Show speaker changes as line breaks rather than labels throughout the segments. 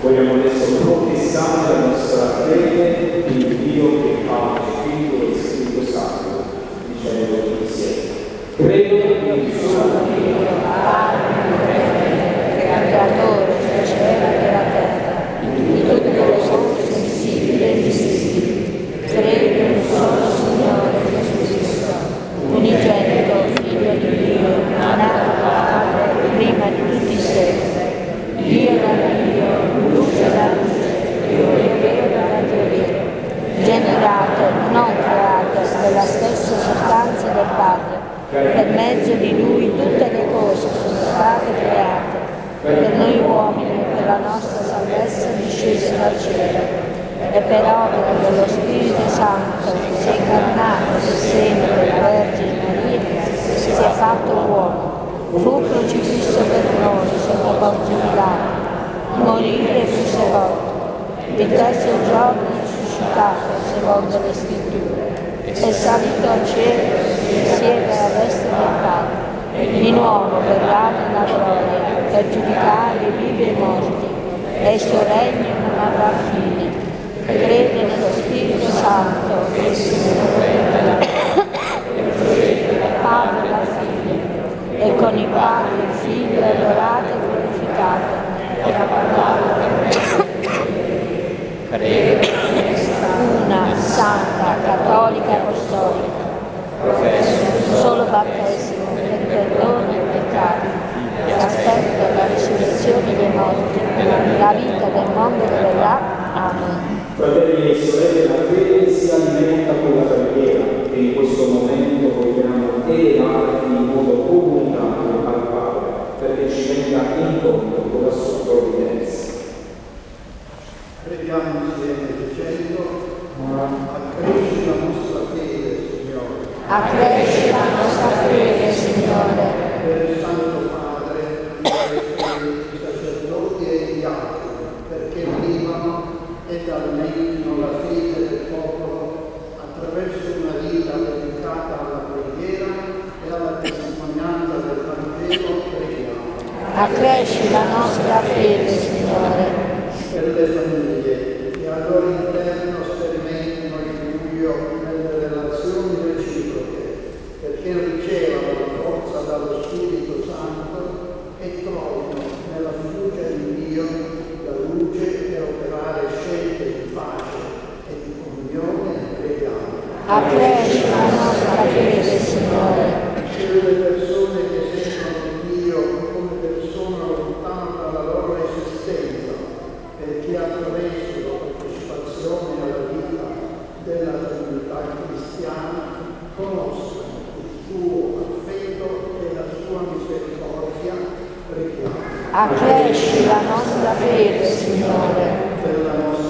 Vogliamo adesso professare la nostra fede in Dio che fa lo Spirito e Spirito Santo, dicendo insieme. Credo in Gesù, Dio,
Padre, di noi e il suo regno non avrà fine. Crede nello Spirito Santo, che si della Padre al Figlio, e con il Padre il Figlio è adorato e glorificato, e ha parlato per me. Una santa, cattolica e apostolica, solo battesimo per perdono dei peccati aspetta la risurrezione dei morti la vita del mondo che verrà. Amen.
Fratelli e sorelle, la fede si alimenta con la preghiera e in questo momento vogliamo elevarti in modo comunitario al Padre perché ci venga incontro con la sua provvidenza.
Preghiamo insieme dicendo, accresci la nostra fede, Signore. Gracias.
accresci la nostra fede, Signore.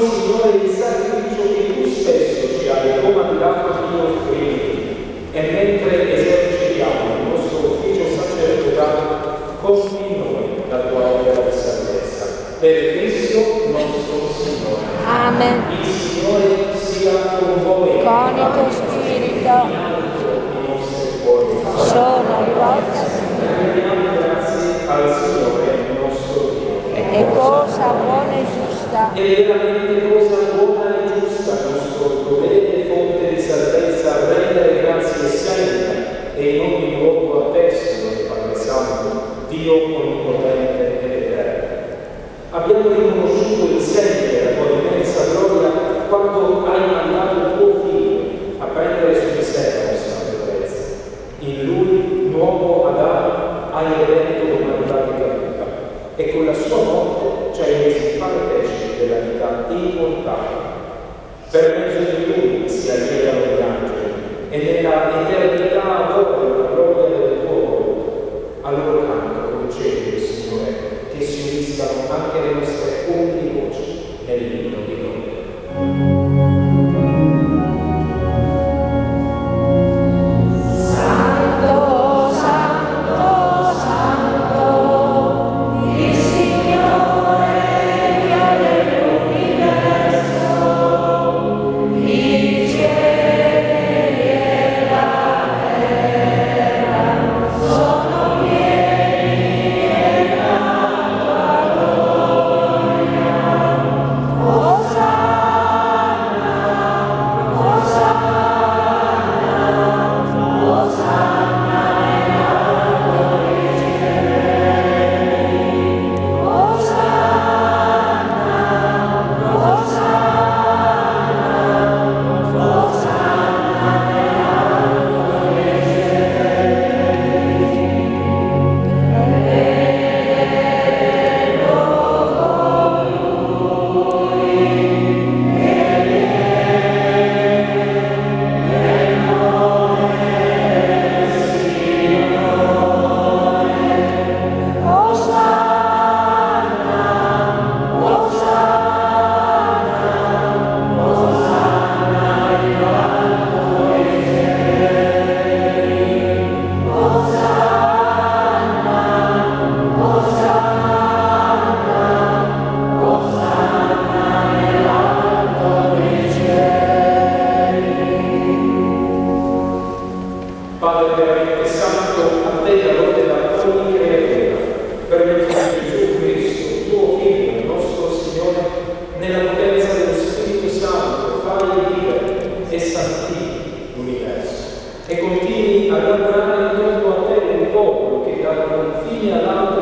Signore
il
sacrificio che tu stesso cioè, ci hai comandato di offrire e mentre esercitiamo il nostro ufficio sacerdotale, costi noi la tua opera di salvezza. Per Cristo nostro Signore.
Amen.
Il Signore sia con voi.
Con il tuo spirito. Sono rivolta.
Grazie al Signore nostro Dio.
E cosa buona e giusta
está. Él es la, este nella potenza dello Spirito Santo, fai vivere e santi l'universo. E continui a lavorare intorno a te un popolo che dal confine all'altro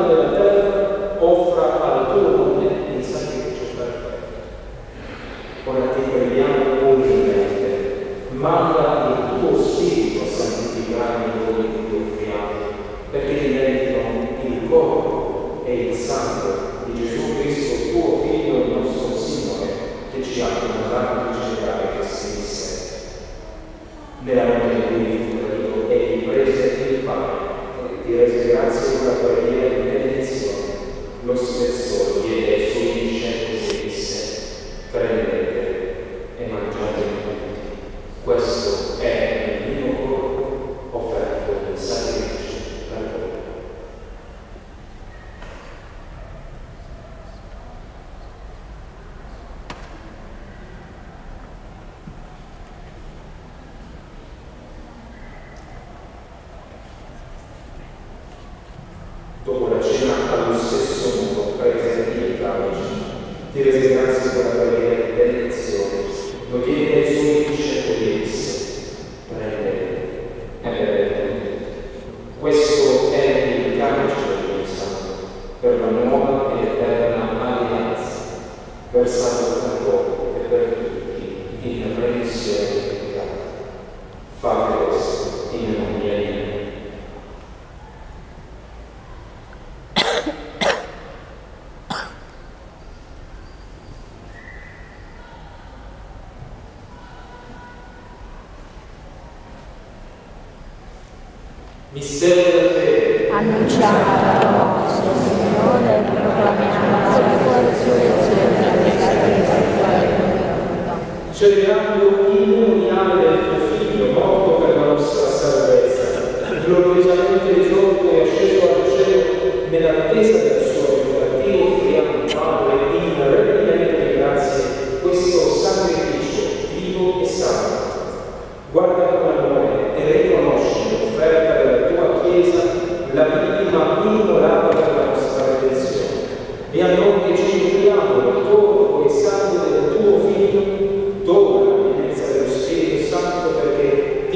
Celebrando innominale del tuo figlio, morto per la nostra salvezza, gloriosamente risorto e asceso al cielo nell'attesa della
sua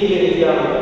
y el diablo.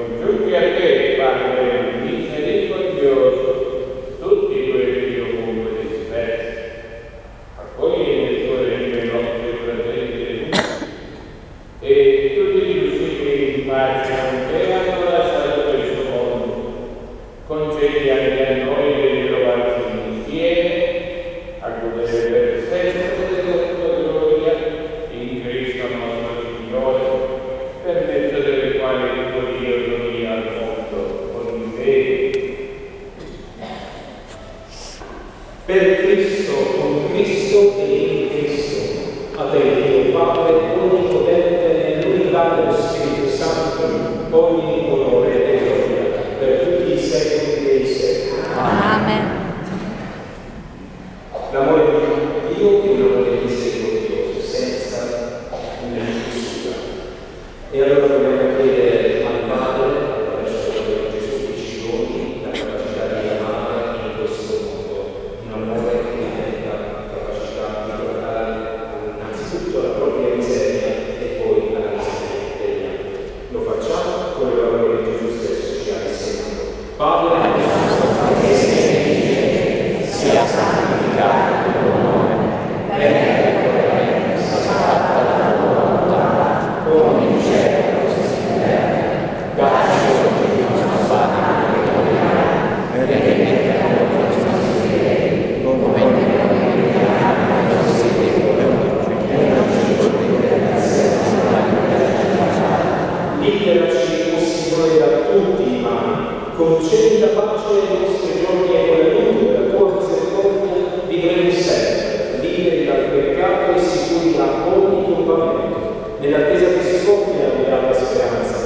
Con
tutti
a. Yeah.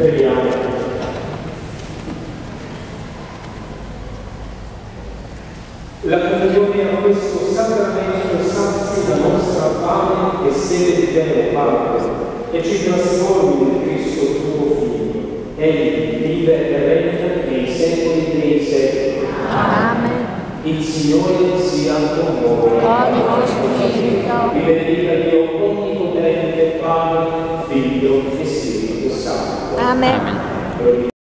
Speriamo. La
comunione a questo sacramento sazi la nostra fame e sede di Dio Padre e ci trasformi in Cristo tuo Figlio. Egli vive e